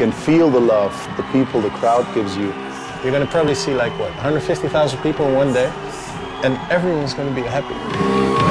can feel the love, the people, the crowd gives you. You're going to probably see like what 150,000 people in one day, and everyone's going to be happy.